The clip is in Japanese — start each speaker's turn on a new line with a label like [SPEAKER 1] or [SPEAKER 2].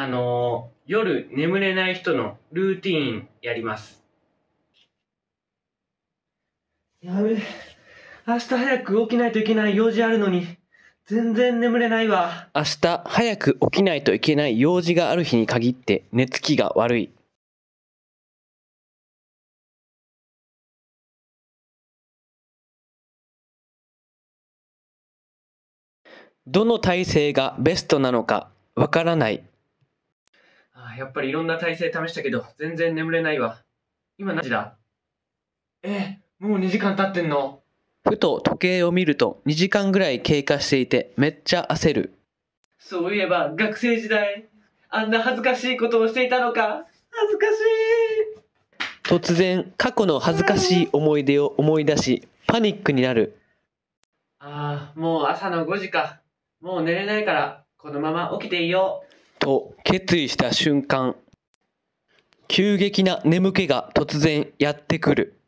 [SPEAKER 1] あのー夜眠れない人のルーティーンやります。やべえ。明日早く起きないといけない用事あるのに、全然眠れないわ。
[SPEAKER 2] 明日早く起きないといけない用事がある日に限って寝つきが悪い。どの体勢がベストなのかわからない。
[SPEAKER 1] やっぱりいろんな体勢試したけど、全然眠れないわ。今何時だ？え、もう2時間経ってんの
[SPEAKER 2] ふと時計を見ると2時間ぐらい経過していてめっちゃ焦る。
[SPEAKER 1] そういえば、学生時代、あんな恥ずかしいことをしていたのか。恥ずかしい。
[SPEAKER 2] 突然過去の恥ずかしい思い出を思い出しパニックになる。
[SPEAKER 1] ああ、もう朝の5時か。もう寝れないから、このまま起きていよう。
[SPEAKER 2] と決意した瞬間急激な眠気が突然やってくる。